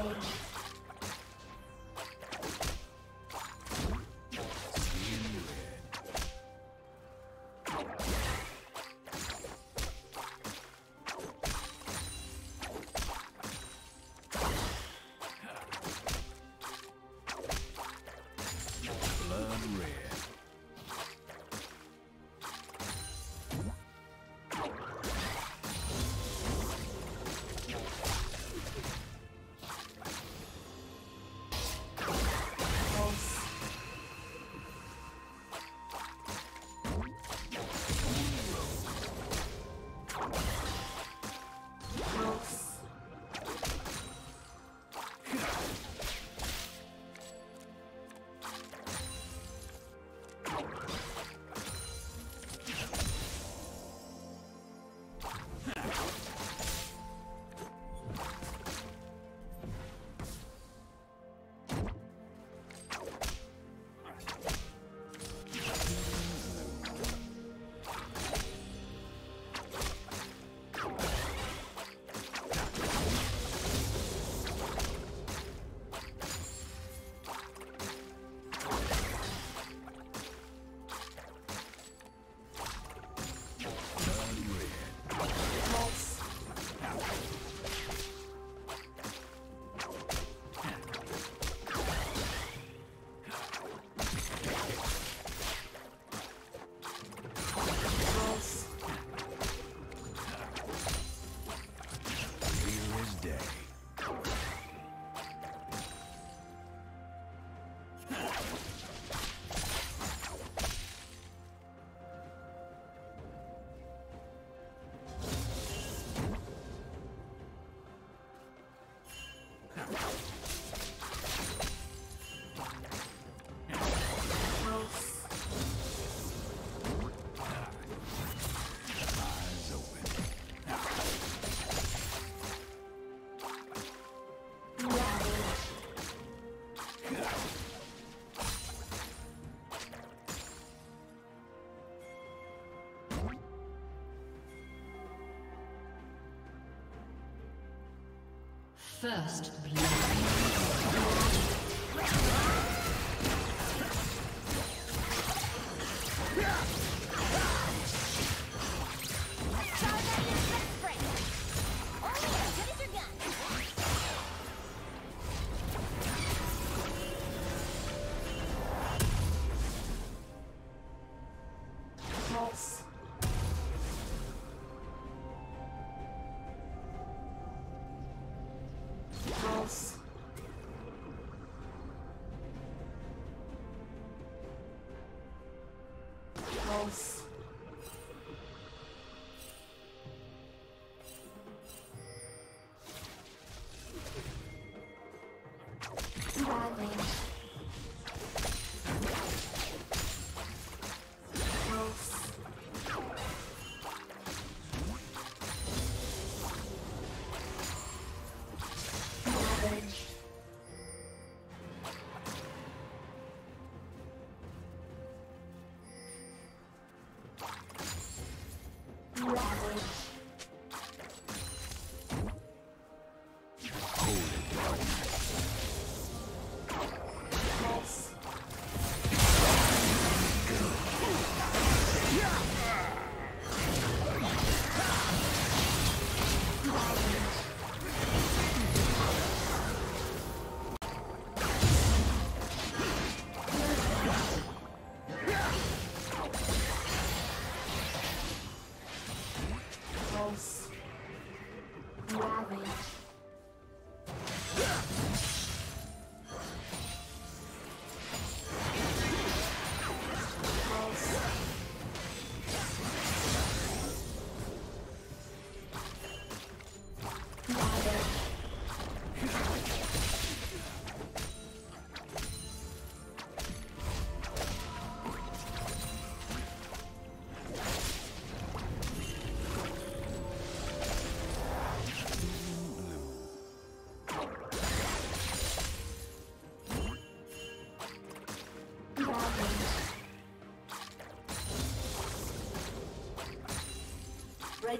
Ravage. First blood.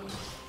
dominating.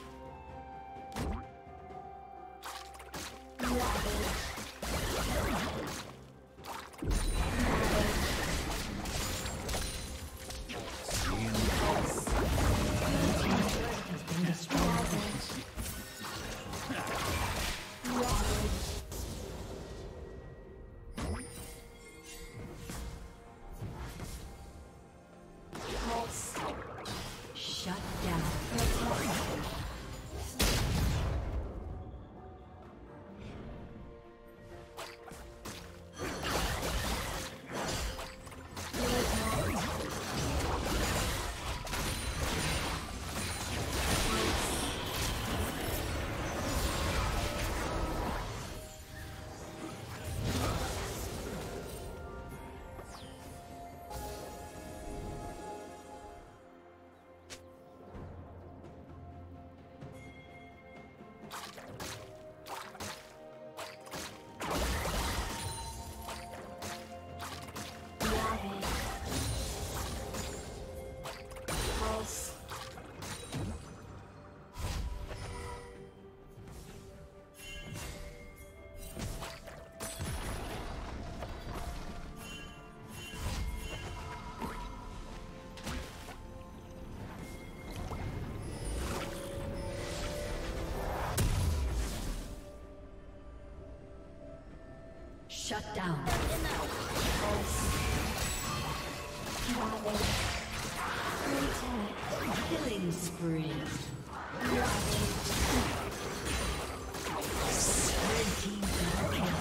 Shut down. Killing spree. Turret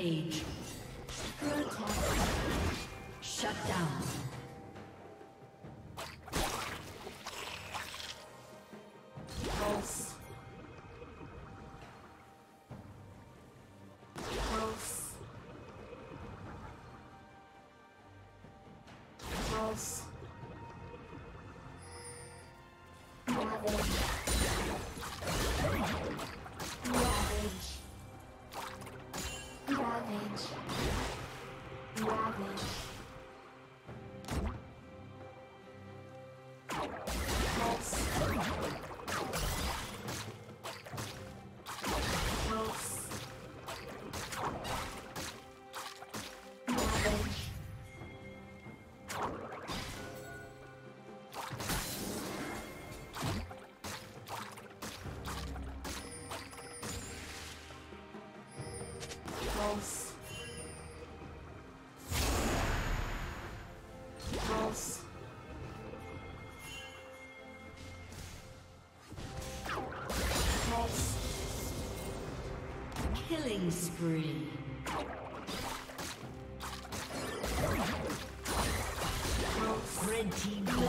Rampage. False. Killing spree. Red team double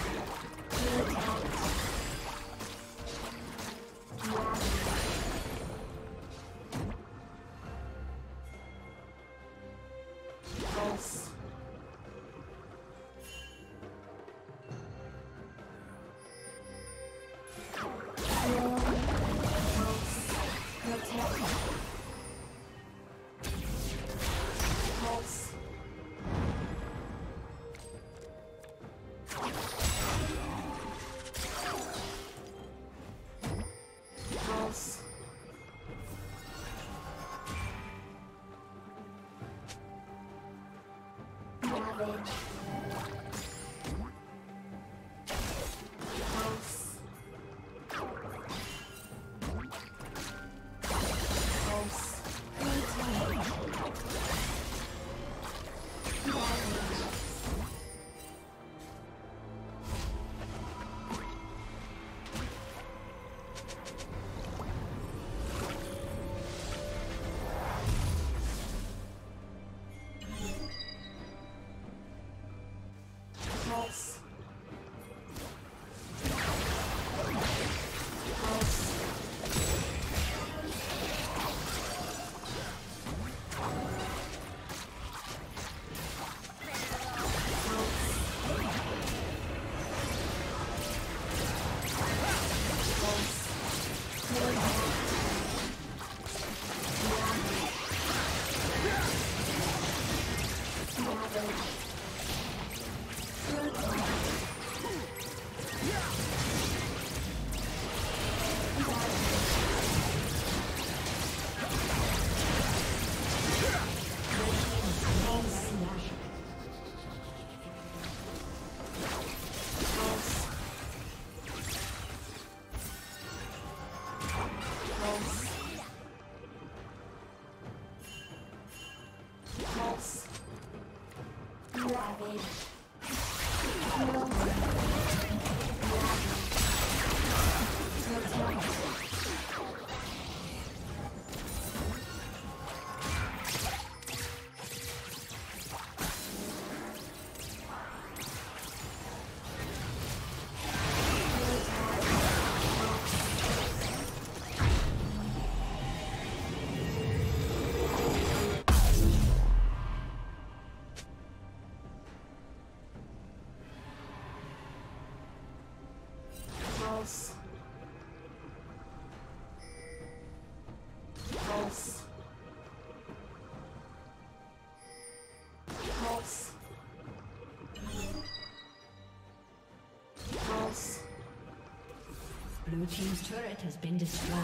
Blue Team's turret has been destroyed.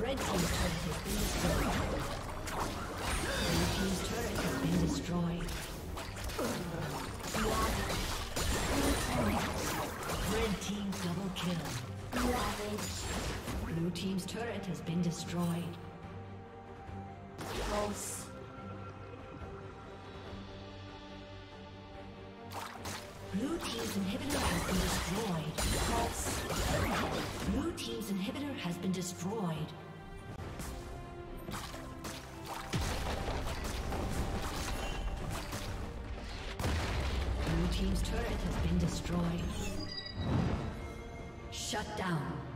Red Team's turret has been destroyed. Blue Team's turret has been destroyed. Red Team double kill. Blue Team's turret has been destroyed. Close. Blue Team's inhibitor has been destroyed. Blue Team's inhibitor has been destroyed. Blue Team's turret has been destroyed. Shut down.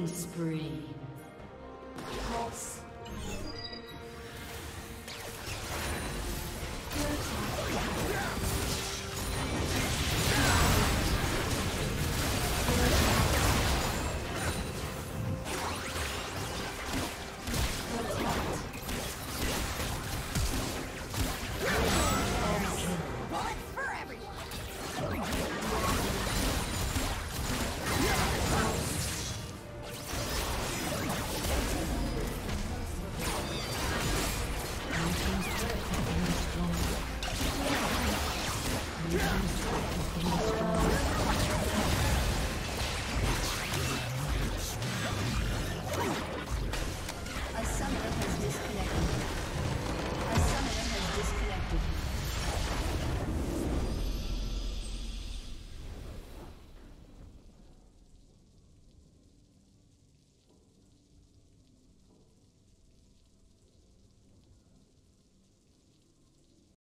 Killing spree.